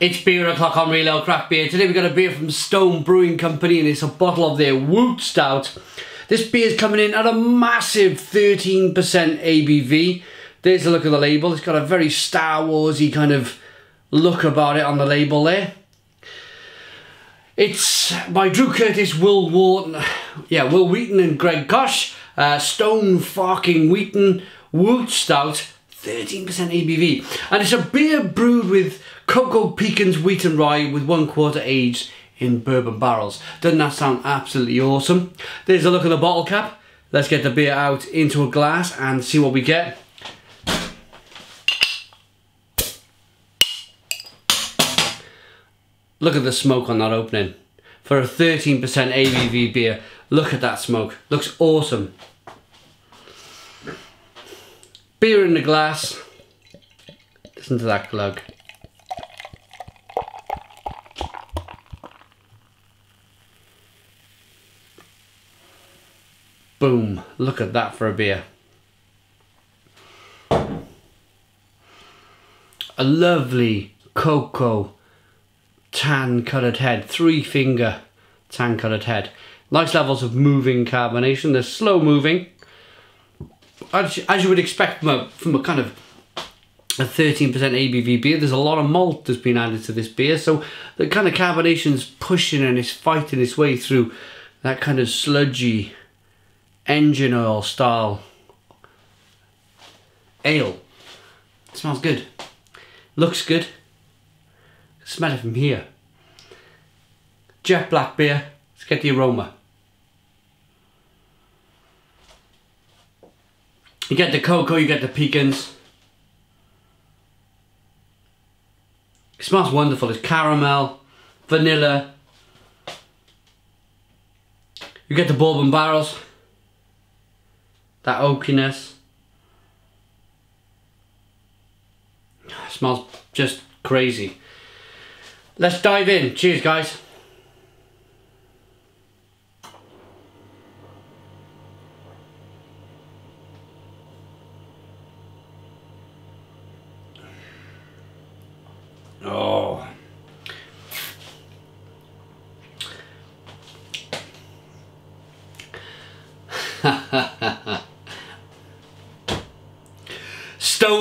It's beer o'clock on Real Ale Craft Beer. Today we've got a beer from Stone Brewing Company and it's a bottle of their Woot Stout. This beer is coming in at a massive 13% ABV. There's a look at the label. It's got a very Star Warsy kind of look about it on the label there. It's by Drew Curtis, Will Wharton, yeah, Wil Wheaton and Greg Koch. Uh, Stone Farking Wheaton Woot Stout 13% ABV. And it's a beer brewed with cocoa, pecans, wheat and rye with one quarter aged in bourbon barrels. Doesn't that sound absolutely awesome? There's a look at the bottle cap. Let's get the beer out into a glass and see what we get. Look at the smoke on that opening. For a 13% ABV beer, look at that smoke. Looks awesome. Beer in the glass. Listen to that glug. Boom. Look at that for a beer. A lovely cocoa tan coloured head. Three finger tan coloured head. Nice levels of moving carbonation. They're slow moving as, as you would expect from a, from a kind of a 13% ABV beer, there's a lot of malt that's been added to this beer. So the kind of carbonation's pushing and it's fighting its way through that kind of sludgy engine oil style ale. It smells good. Looks good. Smell it from here. Jet black beer. Let's get the aroma. You get the cocoa, you get the pecans. It smells wonderful. It's caramel, vanilla. You get the bourbon barrels. That oakiness. It smells just crazy. Let's dive in. Cheers, guys.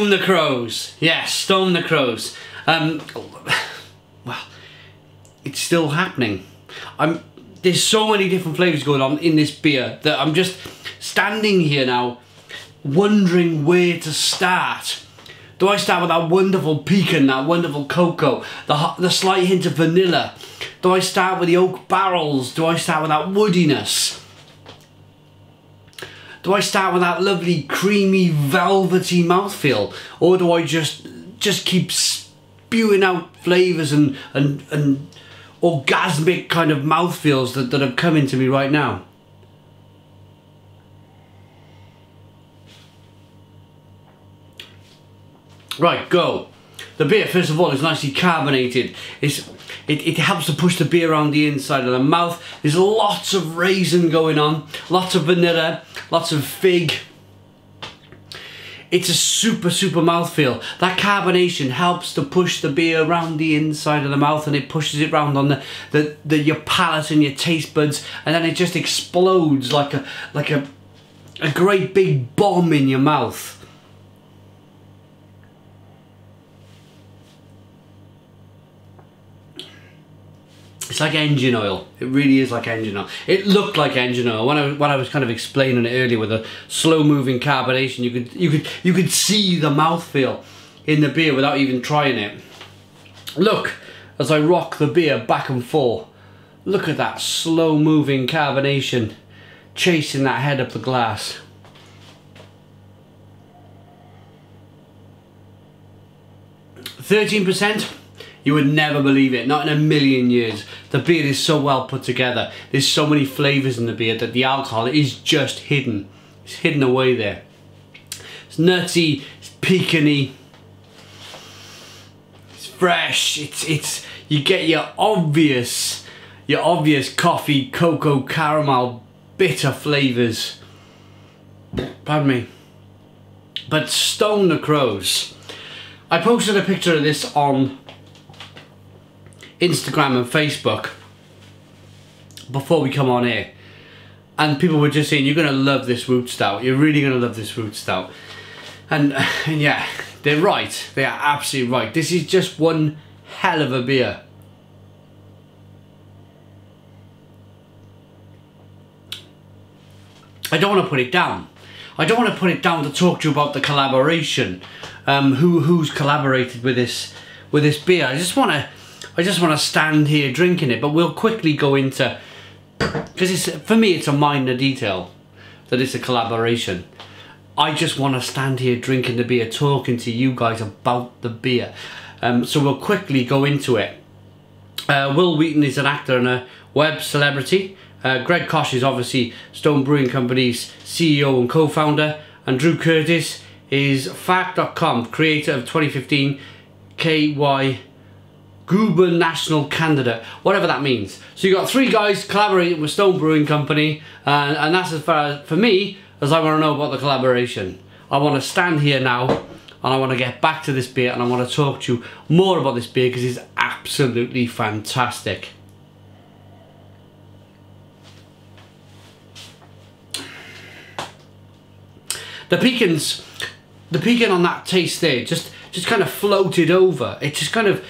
The Crows. Yes, Stone the Crows. Um, well, it's still happening. I'm. There's so many different flavours going on in this beer that I'm just standing here now, wondering where to start do I start with that wonderful pecan, that wonderful cocoa, the, the slight hint of vanilla? Do I start with the oak barrels? Do I start with that woodiness? Do I start with that lovely creamy velvety mouthfeel? Or do I just just keep spewing out flavours and, and, and orgasmic kind of mouthfeels that, that are coming to me right now? Right, go. The beer, first of all, is nicely carbonated. It's, it, it helps to push the beer around the inside of the mouth. There's lots of raisin going on, lots of vanilla, lots of fig. It's a super, super mouthfeel. That carbonation helps to push the beer around the inside of the mouth and it pushes it around on the, the, the your palate and your taste buds and then it just explodes like a like a a great big bomb in your mouth. It's like engine oil. It really is like engine oil. It looked like engine oil when I when I was kind of explaining it earlier with a slow moving carbonation. You could you could you could see the mouthfeel in the beer without even trying it. Look as I rock the beer back and forth. Look at that slow moving carbonation chasing that head up the glass. Thirteen percent. You would never believe it, not in a million years. The beer is so well put together. There's so many flavours in the beer that the alcohol is just hidden. It's hidden away there. It's nutty, it's pecany, it's fresh, it's, it's, you get your obvious, your obvious coffee, cocoa, caramel, bitter flavours. Pardon me. But Stone the Crows. I posted a picture of this on Instagram and Facebook before we come on here. And people were just saying, you're going to love this Woot Stout. You're really going to love this Woot Stout. And, and yeah, they're right. They are absolutely right. This is just one hell of a beer. I don't want to put it down. I don't want to put it down to talk to you about the collaboration. Um, who who's collaborated with this with this beer? I just want to I just want to stand here drinking it. But we'll quickly go into because it's for me it's a minor detail that it's a collaboration. I just want to stand here drinking the beer, talking to you guys about the beer. Um, so we'll quickly go into it. Uh, Wil Wheaton is an actor and a web celebrity. Uh, Greg Koch is obviously Stone Brewing Company's CEO and co-founder. And Drew Curtis is Fark.com, creator of 2015 KY gubernatorial candidate, whatever that means. So you got three guys collaborating with Stone Brewing Company, and, and that's as far as, for me, as I want to know about the collaboration. I want to stand here now, and I want to get back to this beer, and I want to talk to you more about this beer, because it's absolutely fantastic. The pecans, the pecan on that taste there, just just kind of floated over. It just kind of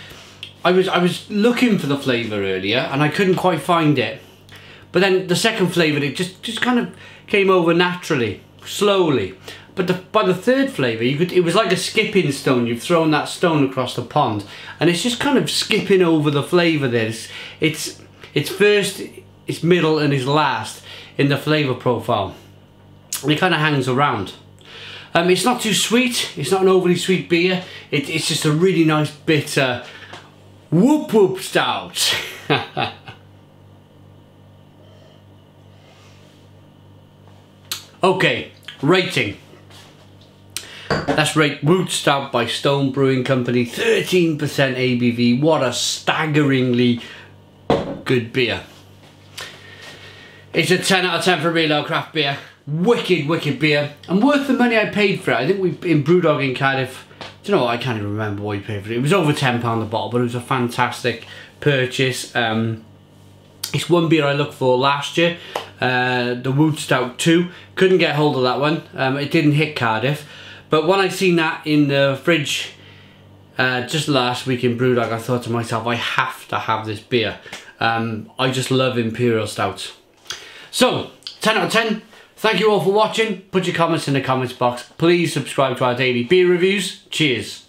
I was I was looking for the flavour earlier and I couldn't quite find it. But then the second flavour it just just kind of came over naturally, slowly. But the, by the third flavour, you could it was like a skipping stone. You've thrown that stone across the pond, and it's just kind of skipping over the flavour. There, it's it's, it's first, it's middle, and it's last in the flavour profile. And it kind of hangs around. Um, it's not too sweet. It's not an overly sweet beer. It, it's just a really nice bitter Whoop Whoop Stout. okay, rating. Let's rate Woot Stout by Stone Brewing Company. 13% ABV. What a staggeringly good beer. It's a 10 out of 10 for Real Craft Beer. Wicked, wicked beer. And worth the money I paid for it. I think we in Brewdog in Cardiff you know what? I can't even remember what you paid for it. It was over £10 a bottle, but it was a fantastic purchase. Um, it's one beer I looked for last year, uh, the Woot Stout 2. Couldn't get hold of that one. Um, it didn't hit Cardiff. But when I seen that in the fridge uh, just last week in Brewdog, I thought to myself, I have to have this beer. Um, I just love Imperial Stouts. So, 10 out of 10. Thank you all for watching. Put your comments in the comments box. Please subscribe to our daily beer reviews. Cheers.